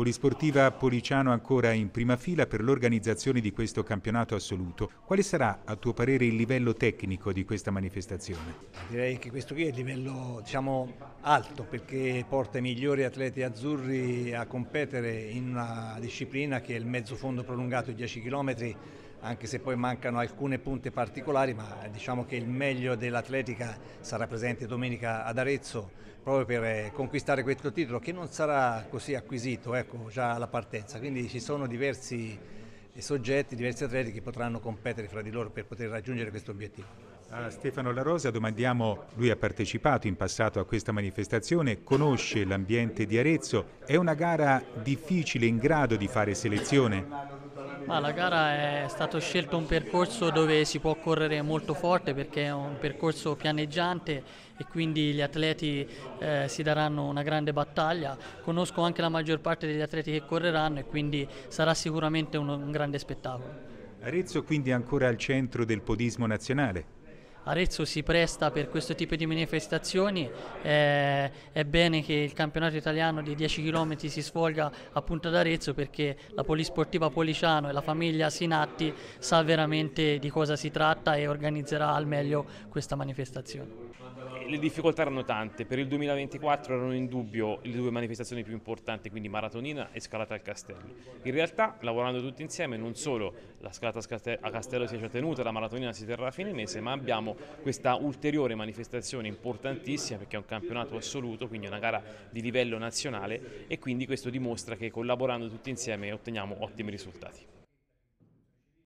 Polisportiva Policiano ancora in prima fila per l'organizzazione di questo campionato assoluto. Quale sarà a tuo parere il livello tecnico di questa manifestazione? Direi che questo qui è il livello diciamo, alto perché porta i migliori atleti azzurri a competere in una disciplina che è il mezzo fondo prolungato 10 km anche se poi mancano alcune punte particolari, ma diciamo che il meglio dell'atletica sarà presente domenica ad Arezzo proprio per eh, conquistare questo titolo che non sarà così acquisito ecco, già alla partenza, quindi ci sono diversi soggetti, diversi atleti che potranno competere fra di loro per poter raggiungere questo obiettivo. A Stefano La Rosa domandiamo, lui ha partecipato in passato a questa manifestazione, conosce l'ambiente di Arezzo, è una gara difficile in grado di fare selezione? Ma la gara è stato scelto un percorso dove si può correre molto forte perché è un percorso pianeggiante e quindi gli atleti eh, si daranno una grande battaglia. Conosco anche la maggior parte degli atleti che correranno e quindi sarà sicuramente un, un grande spettacolo. Arezzo quindi è ancora al centro del podismo nazionale. Arezzo si presta per questo tipo di manifestazioni, eh, è bene che il campionato italiano di 10 km si svolga appunto ad Arezzo perché la Polisportiva Policiano e la famiglia Sinatti sa veramente di cosa si tratta e organizzerà al meglio questa manifestazione. Le difficoltà erano tante, per il 2024 erano in dubbio le due manifestazioni più importanti, quindi maratonina e scalata al castello. In realtà, lavorando tutti insieme, non solo la scalata a castello si è già tenuta, la maratonina si terrà a fine mese, ma abbiamo questa ulteriore manifestazione importantissima perché è un campionato assoluto, quindi una gara di livello nazionale e quindi questo dimostra che collaborando tutti insieme otteniamo ottimi risultati.